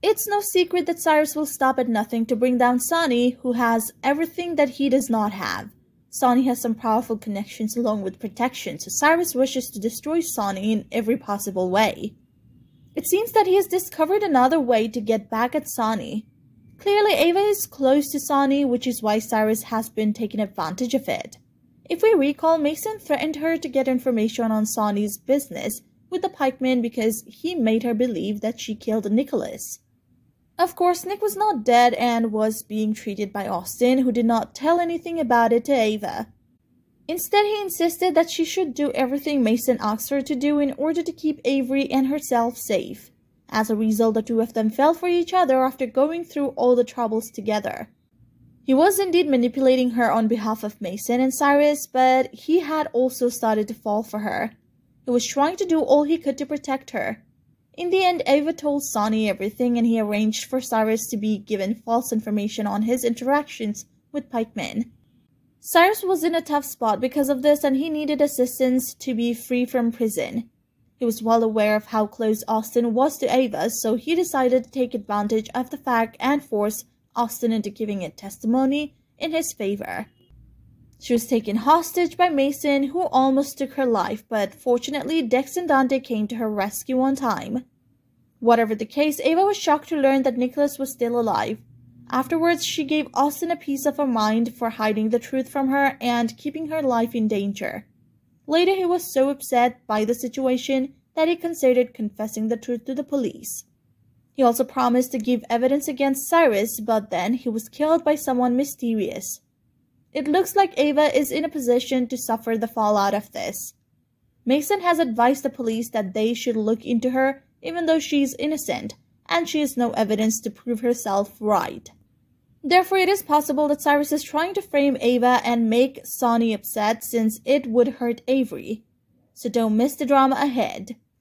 It's no secret that Cyrus will stop at nothing to bring down Sonny, who has everything that he does not have. Sonny has some powerful connections along with protection, so Cyrus wishes to destroy Sonny in every possible way. It seems that he has discovered another way to get back at Sonny. Clearly, Ava is close to Sonny, which is why Cyrus has been taking advantage of it. If we recall, Mason threatened her to get information on Sonny's business with the Pikeman because he made her believe that she killed Nicholas. Of course, Nick was not dead and was being treated by Austin, who did not tell anything about it to Ava. Instead, he insisted that she should do everything Mason asked her to do in order to keep Avery and herself safe. As a result, the two of them fell for each other after going through all the troubles together. He was indeed manipulating her on behalf of Mason and Cyrus, but he had also started to fall for her. He was trying to do all he could to protect her. In the end, Ava told Sonny everything and he arranged for Cyrus to be given false information on his interactions with Pikeman. Cyrus was in a tough spot because of this and he needed assistance to be free from prison. He was well aware of how close Austin was to Ava, so he decided to take advantage of the fact and force Austin into giving a testimony in his favor. She was taken hostage by Mason, who almost took her life, but fortunately Dex and Dante came to her rescue on time. Whatever the case, Ava was shocked to learn that Nicholas was still alive. Afterwards, she gave Austin a piece of her mind for hiding the truth from her and keeping her life in danger. Later, he was so upset by the situation that he considered confessing the truth to the police. He also promised to give evidence against Cyrus, but then he was killed by someone mysterious. It looks like Ava is in a position to suffer the fallout of this. Mason has advised the police that they should look into her even though she is innocent, and she has no evidence to prove herself right. Therefore, it is possible that Cyrus is trying to frame Ava and make Sonny upset since it would hurt Avery. So don't miss the drama ahead.